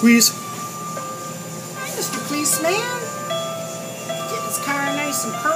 Please. Mr. Policeman. Get his car nice and purty.